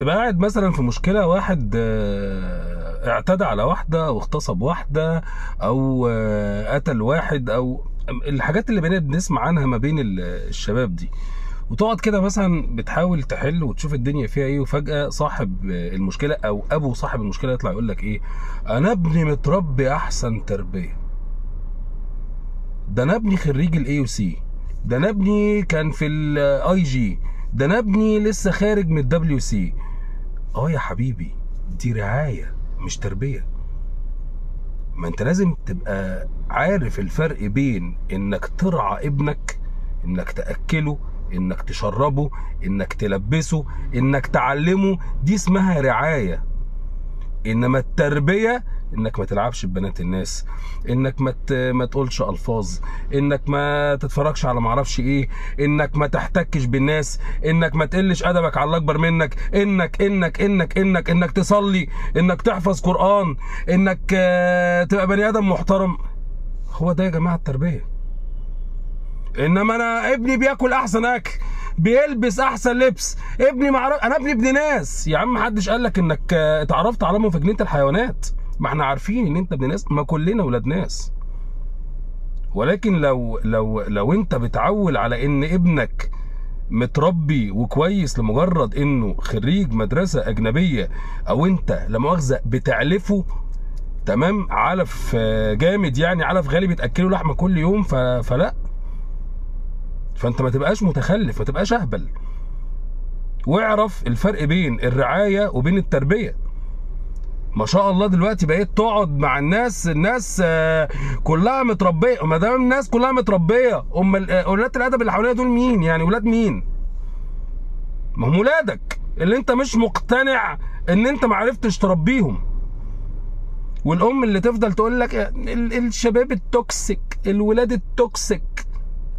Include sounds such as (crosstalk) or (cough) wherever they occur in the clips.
تبقى قاعد مثلا في مشكلة واحد آه، اعتدى على واحدة أو اغتصب واحدة أو آه، قتل واحد أو الحاجات اللي بقينا بنسمع عنها ما بين ال- الشباب دي. وتقعد كده مثلا بتحاول تحل وتشوف الدنيا فيها إيه وفجأة صاحب المشكلة أو أبو صاحب المشكلة يطلع يقول لك إيه أنا ابني متربي أحسن تربية. ده أنا ابني خريج ال AUC ده أنا ابني كان في ال IG. ده أنا ابني لسه خارج من ال WC آه يا حبيبي دي رعاية مش تربية. ما انت لازم تبقى عارف الفرق بين انك ترعى ابنك انك تأكله انك تشربه انك تلبسه انك تعلمه. دي اسمها رعاية. انما التربية إنك ما تلعبش ببنات الناس إنك ما ما تقولش ألفاظ إنك ما تتفرجش على معرفش إيه إنك ما تحتكش بالناس إنك ما تقلش أدبك على الأكبر منك إنك إنك إنك إنك إنك تصلي إنك تحفظ قرآن إنك آه، تبقى بني آدم محترم. هو ده يا جماعة التربية. إنما أنا ابني بياكل أحسن أكل بيلبس أحسن لبس ابني معرف أنا ابني ابن ناس. يا عم محدش قال لك إنك آه، اتعرفت على في جنينه الحيوانات. ما إحنا عارفين ان انت ابن ناس ما كلنا ولاد ناس. ولكن لو لو لو انت بتعول على ان ابنك متربي وكويس لمجرد انه خريج مدرسة اجنبية أو انت لا مؤاخذة بتعلفه تمام؟ علف جامد يعني علف غالي بتأكله لحمة كل يوم. فلا. فانت ما تبقاش متخلف ما تبقاش اهبل. واعرف الفرق بين الرعاية وبين التربية. ما شاء الله دلوقتي بقيت تقعد مع الناس الناس آه، كلها متربية. ما دام الناس كلها متربية امال آه، ولاد الأدب اللي حوالينا دول مين؟ يعني ولاد مين؟ ما هم ولادك. اللي أنت مش مقتنع إن أنت ما عرفتش تربيهم. والأم اللي تفضل تقول لك آه، ال- الشباب ال toxic الولاد ال toxic.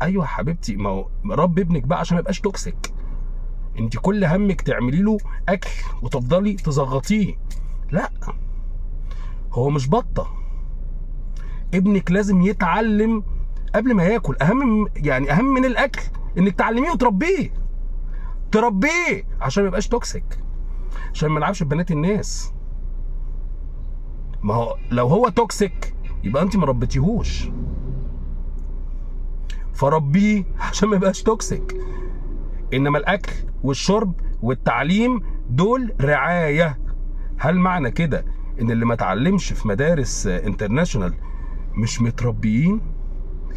أيوه حبيبتي ما هو رب ابنك بقى عشان ما يبقاش toxic. أنت كل همك تعملي له أكل وتفضلي تزغطيه. لا. هو مش بطة. ابنك لازم يتعلم قبل ما ياكل. أهم يعني أهم من الأكل إنك تعلميه وتربيه. تربيه عشان ما يبقاش toxic عشان ما يلعبش ببنات الناس. ما هو لو هو toxic يبقى أنت ما ربيتيهوش. فربيه عشان ما يبقاش toxic إنما الأكل والشرب والتعليم دول رعاية. هل معنى كده إن اللي ما اتعلمش في مدارس international مش متربيين؟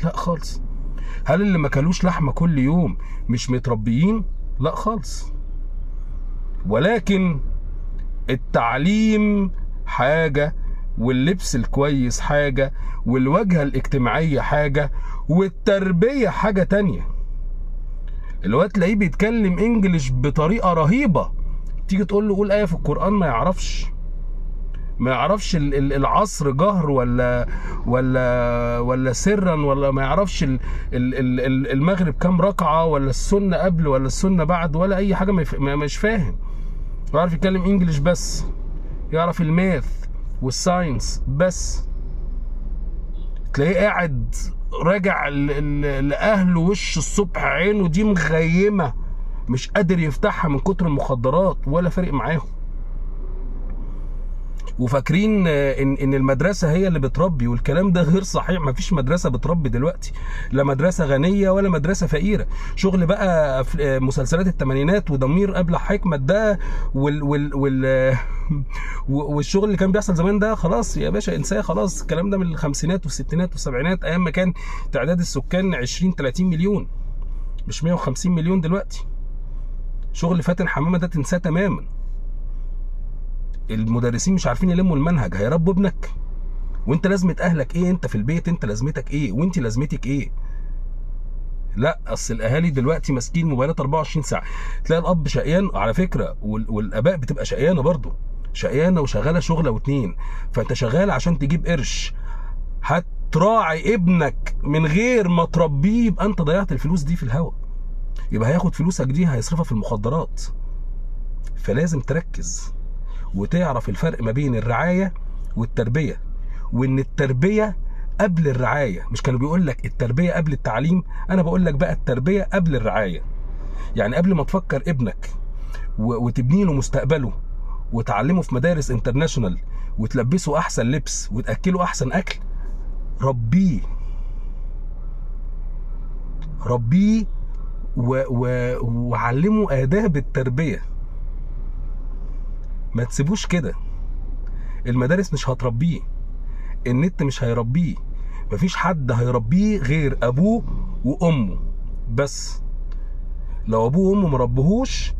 لا خالص. هل اللي ما كلوش لحمة كل يوم مش متربيين؟ لا خالص. ولكن التعليم حاجة واللبس الكويس حاجة والواجهة الاجتماعية حاجة والتربية حاجة تانية. الواد تلاقيه بيتكلم إنجليش بطريقة رهيبة. تيجي تقول له قول آية في القرآن ما يعرفش. ما يعرفش ال- ال- العصر جهر ولا ولا ولا سرا ولا ما يعرفش ال- ال- ال- ال- المغرب كام ركعة ولا السنة قبل ولا السنة بعد ولا أي حاجة مش فاهم. يعرف يتكلم إنجليش بس. يعرف الماث والساينس بس. تلاقيه قاعد راجع لأهله وش الصبح عينه دي مغيمة. مش قادر يفتحها من كتر المخدرات ولا فارق معاهم. وفاكرين إن إن المدرسة هي اللي بتربي والكلام ده غير صحيح. مفيش مدرسة بتربي دلوقتي. لا مدرسة غنية ولا مدرسة فقيرة. شغل بقى مسلسلات الثمانينات وضمير ابلع حكمة ده وال وال وال (laughs) والشغل اللي كان بيحصل زمان ده خلاص يا باشا انساه خلاص. الكلام ده من الخمسينات والستينات والسبعينات أيام ما كان تعداد السكان 20 30 مليون. مش 150 مليون دلوقتي. شغل فاتن حمامه ده تنساه تماما. المدرسين مش عارفين يلموا المنهج هيربوا ابنك. وانت لازمة أهلك إيه؟ انت في البيت انت لازمتك إيه؟ وانت لازمتك إيه؟ لا أصل الأهالي دلوقتي ماسكين موبايلات 24 ساعة. تلاقي الأب شقيان على فكرة وال- والآباء بتبقى شقيانة برضه. شقيانة وشغالة شغلة واتنين. فأنت شغال عشان تجيب قرش. هتراعي ابنك من غير ما تربيه يبقى أنت ضيعت الفلوس دي في الهوا. يبقى هياخد فلوسك دي هيصرفها في المخدرات. فلازم تركز وتعرف الفرق ما بين الرعاية والتربية وإن التربية قبل الرعاية. مش كانوا بيقول لك التربية قبل التعليم أنا بقول لك بقى التربية قبل الرعاية. يعني قبل ما تفكر ابنك وتبني له مستقبله وتعلمه في مدارس انترناشونال وتلبسه أحسن لبس وتأكله أحسن أكل ربيه. ربيه و... و... وعلمه آداب التربية. ما تسيبوش كده. المدارس مش هتربيه. النت مش هيربيه. مفيش حد هيربيه غير أبوه وأمه. بس لو أبوه وأمه مربهوش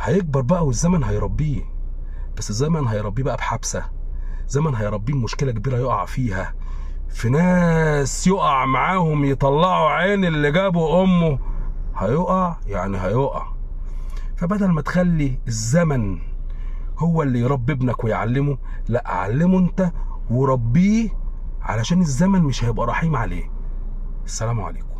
هيكبر بقى والزمن هيربيه. بس الزمن هيربيه بقى بحبسة. زمن هيربيه مشكلة كبيرة يقع فيها. في ناس يقع معاهم يطلعوا عين اللي جابوا أمه هيقع؟ يعني هيقع. فبدل ما تخلي الزمن هو اللي يربي ابنك ويعلمه لا علمه انت وربيه علشان الزمن مش هيبقى رحيم عليه. السلام عليكم.